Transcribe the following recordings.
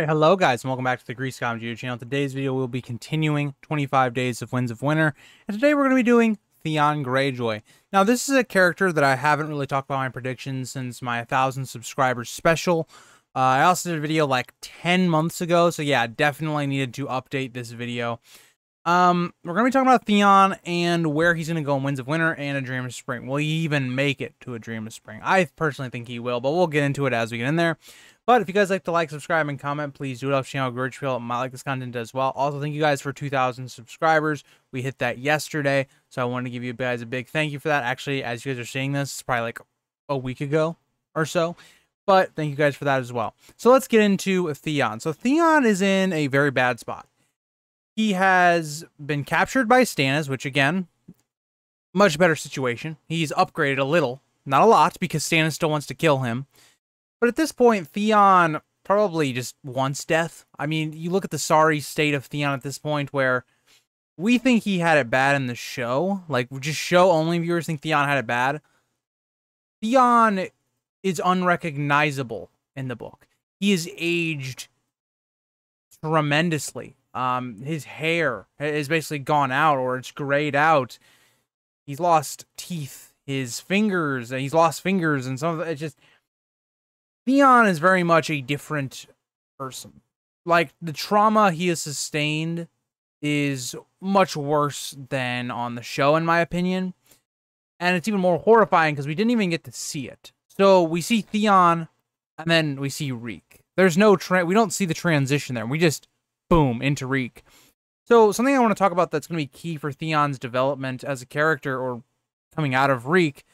Alright, hello guys, and welcome back to the Grease Goblins channel. Today's video we'll be continuing 25 Days of Winds of Winter, and today we're going to be doing Theon Greyjoy. Now, this is a character that I haven't really talked about my predictions since my 1,000 subscribers special. Uh, I also did a video like 10 months ago, so yeah, definitely needed to update this video. Um, we're going to be talking about Theon and where he's going to go in Winds of Winter and A Dream of Spring. Will he even make it to A Dream of Spring? I personally think he will, but we'll get into it as we get in there. But if you guys like to like, subscribe, and comment, please do it off channel. Grudge Feel might like this content as well. Also, thank you guys for 2,000 subscribers. We hit that yesterday, so I wanted to give you guys a big thank you for that. Actually, as you guys are seeing this, it's probably like a week ago or so. But thank you guys for that as well. So let's get into Theon. So Theon is in a very bad spot. He has been captured by Stannis, which again, much better situation. He's upgraded a little, not a lot, because Stannis still wants to kill him. But at this point, Theon probably just wants death. I mean, you look at the sorry state of Theon at this point where we think he had it bad in the show. Like, just show only viewers think Theon had it bad. Theon is unrecognizable in the book. He is aged tremendously. Um, his hair has basically gone out or it's grayed out. He's lost teeth, his fingers, he's lost fingers, and some of it just Theon is very much a different person. Like the trauma he has sustained is much worse than on the show, in my opinion. And it's even more horrifying because we didn't even get to see it. So we see Theon and then we see Reek. There's no tra- we don't see the transition there. We just boom into Reek. So something I want to talk about that's going to be key for Theon's development as a character or coming out of Reek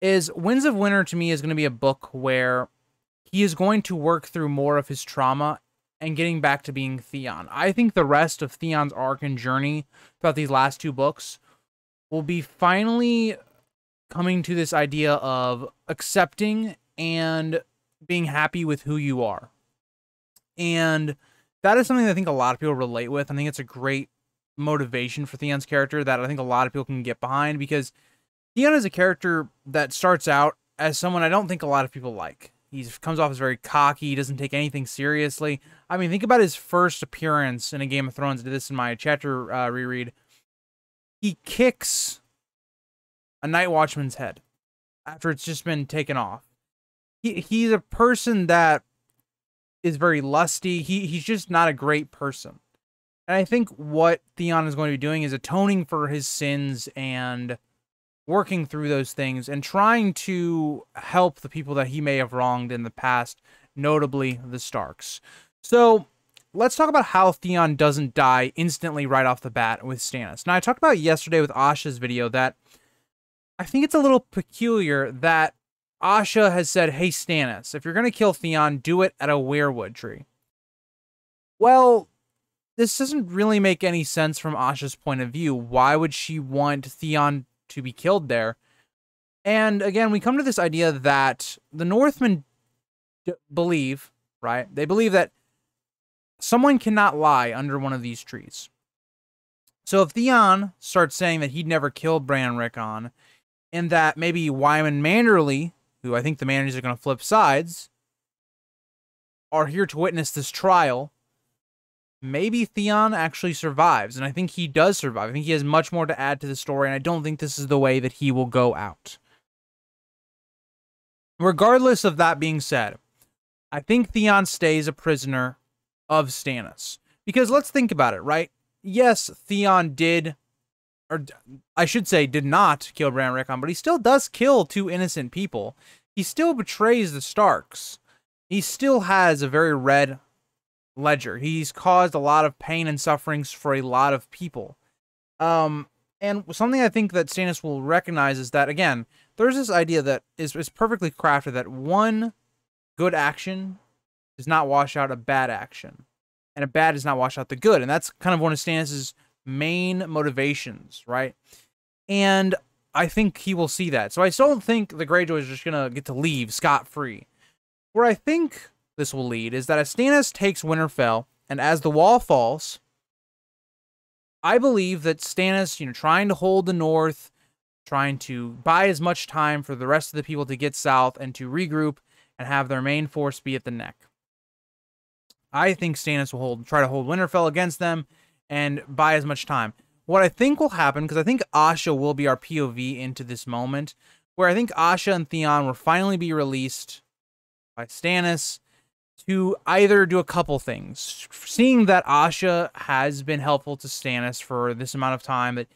is Winds of Winter to me is going to be a book where he is going to work through more of his trauma and getting back to being Theon. I think the rest of Theon's arc and journey throughout these last two books will be finally coming to this idea of accepting and being happy with who you are. And that is something that I think a lot of people relate with. I think it's a great motivation for Theon's character that I think a lot of people can get behind because Theon is a character that starts out as someone I don't think a lot of people like. He comes off as very cocky. He doesn't take anything seriously. I mean, think about his first appearance in a Game of Thrones. I did this in my chapter uh, reread. He kicks a night watchman's head after it's just been taken off. He, he's a person that is very lusty. He he's just not a great person. And I think what Theon is going to be doing is atoning for his sins and working through those things and trying to help the people that he may have wronged in the past, notably the Starks. So let's talk about how Theon doesn't die instantly right off the bat with Stannis. Now, I talked about yesterday with Asha's video that I think it's a little peculiar that Asha has said, hey, Stannis, if you're going to kill Theon, do it at a weirwood tree. Well, this doesn't really make any sense from Asha's point of view. Why would she want Theon to be killed there. And again, we come to this idea that the Northmen believe, right? They believe that someone cannot lie under one of these trees. So if Theon starts saying that he'd never killed Bran Rickon, and that maybe Wyman Manderly, who I think the Manderlys are going to flip sides, are here to witness this trial, maybe Theon actually survives. And I think he does survive. I think he has much more to add to the story, and I don't think this is the way that he will go out. Regardless of that being said, I think Theon stays a prisoner of Stannis. Because let's think about it, right? Yes, Theon did, or I should say, did not kill Bran Rickon, but he still does kill two innocent people. He still betrays the Starks. He still has a very red ledger. He's caused a lot of pain and sufferings for a lot of people. Um, and something I think that Stannis will recognize is that again, there's this idea that is is perfectly crafted that one good action does not wash out a bad action, and a bad does not wash out the good, and that's kind of one of Stannis's main motivations, right? And I think he will see that. So I still don't think the Greyjoys are just gonna get to leave scot free. Where I think this will lead is that as Stannis takes Winterfell, and as the wall falls, I believe that Stannis, you know, trying to hold the north, trying to buy as much time for the rest of the people to get south and to regroup and have their main force be at the neck. I think Stannis will hold try to hold Winterfell against them and buy as much time. What I think will happen, because I think Asha will be our POV into this moment, where I think Asha and Theon will finally be released by Stannis to either do a couple things. Seeing that Asha has been helpful to Stannis for this amount of time, that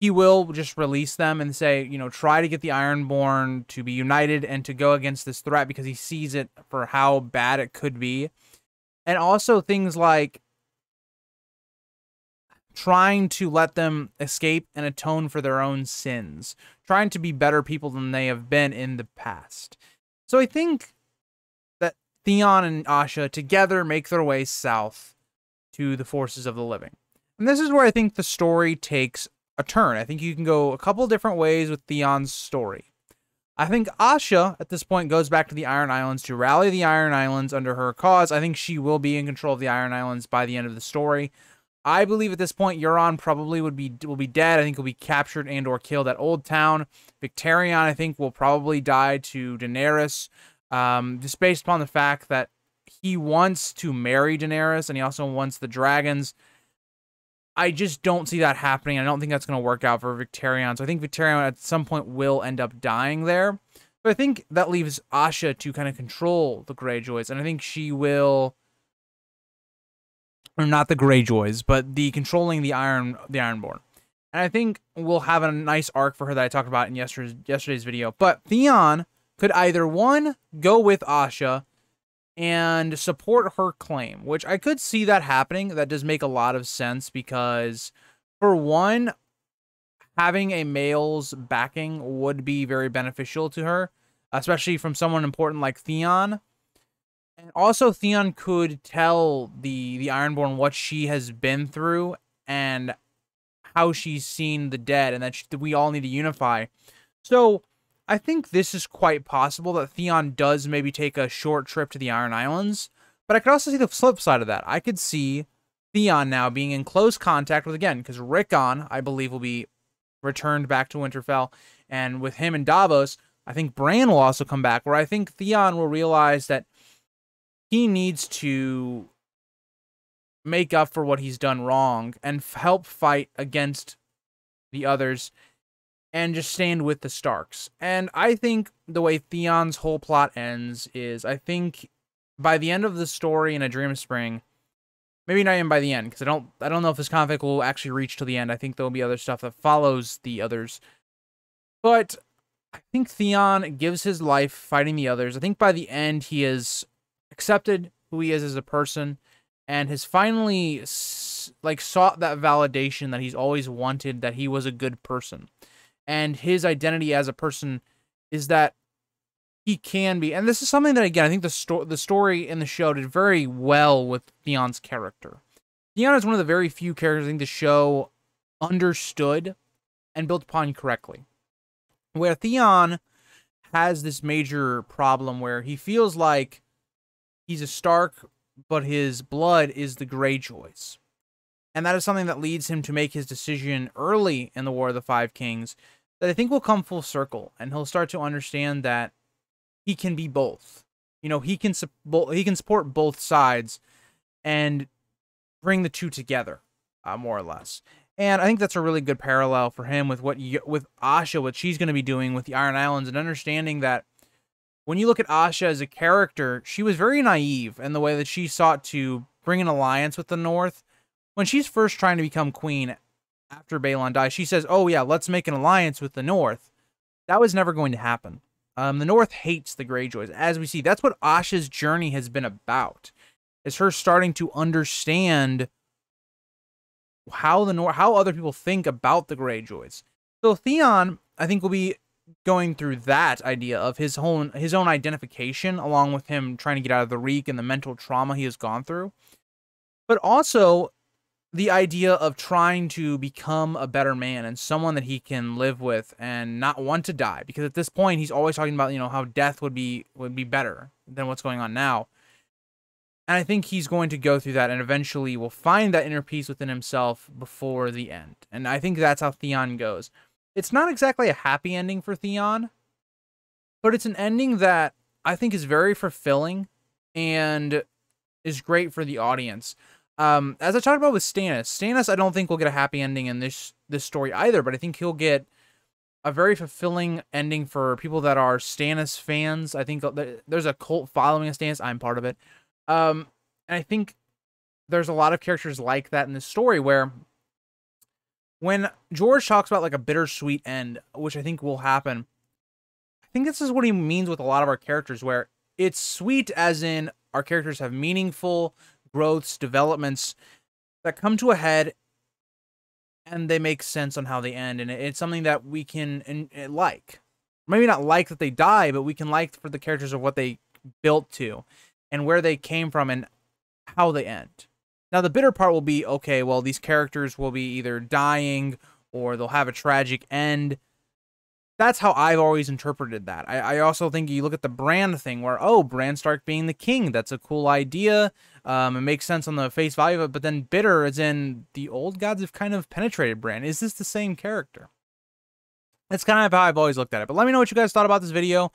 he will just release them and say, you know, try to get the Ironborn to be united and to go against this threat because he sees it for how bad it could be. And also things like trying to let them escape and atone for their own sins, trying to be better people than they have been in the past. So I think Theon and Asha together make their way south to the forces of the living. And this is where I think the story takes a turn. I think you can go a couple different ways with Theon's story. I think Asha at this point goes back to the Iron Islands to rally the Iron Islands under her cause. I think she will be in control of the Iron Islands by the end of the story. I believe at this point Euron probably would be will be dead. I think he'll be captured and or killed at Old Town. Victarion I think will probably die to Daenerys, um, just based upon the fact that he wants to marry Daenerys and he also wants the dragons. I just don't see that happening. I don't think that's going to work out for Victarion. So I think Victarion at some point will end up dying there. But I think that leaves Asha to kind of control the Greyjoys. And I think she will or not the Greyjoys, but the controlling the Iron the Ironborn. And I think we'll have a nice arc for her that I talked about in yesterday's yesterday's video. But Theon could either one go with Asha and support her claim, which I could see that happening. That does make a lot of sense because, for one, having a male's backing would be very beneficial to her, especially from someone important like Theon. And also, Theon could tell the the Ironborn what she has been through and how she's seen the dead, and that, she, we all need to unify. So I think this is quite possible that Theon does maybe take a short trip to the Iron Islands, but I could also see the flip side of that. I could see Theon now being in close contact with, again, because Rickon, I believe, will be returned back to Winterfell, and with him and Davos, I think Bran will also come back, where I think Theon will realize that he needs to make up for what he's done wrong and help fight against the others and just stand with the Starks. And I think the way Theon's whole plot ends is I think by the end of the story in A Dream of Spring, maybe not even by the end, because I don't I don't know if this conflict will actually reach to the end. I think there'll be other stuff that follows the others. But I think Theon gives his life fighting the others. I think by the end he has accepted who he is as a person and has finally like sought that validation that he's always wanted that he was a good person and his identity as a person is that he can be and this is something that again i think the story the story in the show did very well with theon's character. Theon is one of the very few characters i think the show understood and built upon correctly. Where theon has this major problem where he feels like he's a stark but his blood is the greyjoys. And that is something that leads him to make his decision early in the war of the five kings that I think will come full circle and he'll start to understand that he can be both. You know, he can su- he can support both sides and bring the two together, uh, more or less. And I think that's a really good parallel for him with what you, with Asha, what she's going to be doing with the Iron Islands, and understanding that when you look at Asha as a character, she was very naive in the way that she sought to bring an alliance with the North. When she's first trying to become queen, after Balon dies, she says, "Oh yeah, let's make an alliance with the North." That was never going to happen. Um, the North hates the Greyjoys, as we see. That's what Asha's journey has been about. Is her starting to understand how the North, how other people think about the Greyjoys. So Theon, I think, will be going through that idea of his own his own identification, along with him trying to get out of the reek and the mental trauma he has gone through. But also, the idea of trying to become a better man and someone that he can live with and not want to die because at this point he's always talking about you know how death would be would be better than what's going on now. And i think he's going to go through that and eventually will find that inner peace within himself before the end. And i think that's how theon goes. It's not exactly a happy ending for theon but it's an ending that i think is very fulfilling and is great for the audience. Um, as I talked about with Stannis, Stannis, I don't think will get a happy ending in this this story either, but I think he'll get a very fulfilling ending for people that are Stannis fans. I think there's a cult following of Stannis. I'm part of it. Um, and I think there's a lot of characters like that in this story where when George talks about like a bittersweet end, which I think will happen, I think this is what he means with a lot of our characters, where it's sweet as in our characters have meaningful growths, developments that come to a head and they make sense on how they end. And it's something that we can in, eh, like. Maybe not like that they die, but we can like for the characters of what they built to and where they came from and how they end. Now, the bitter part will be okay, well, these characters will be either dying or they'll have a tragic end. That's how I've always interpreted that. I, I also think you look at the Bran thing where, oh, Bran Stark being the king, that's a cool idea. Um, it makes sense on the face value of it, but then bitter is in the old gods have kind of penetrated Bran. Is this the same character? That's kind of how I've always looked at it. But let me know what you guys thought about this video.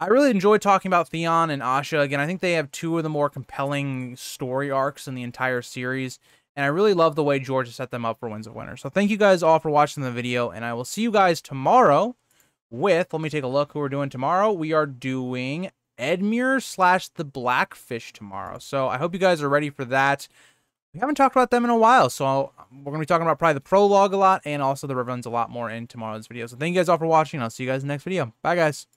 I really enjoyed talking about Theon and Asha. Again, I think they have two of the more compelling story arcs in the entire series. And I really love the way George has set them up for Winds of Winter. So thank you guys all for watching the video. And I will see you guys tomorrow with, let me take a look who we're doing tomorrow. We are doing Edmure slash the Blackfish tomorrow. So I hope you guys are ready for that. We haven't talked about them in a while, so we're going to be talking about probably the prologue a lot and also the Riverlands a lot more in tomorrow's video. So thank you guys all for watching. I'll see you guys in the next video. Bye, guys.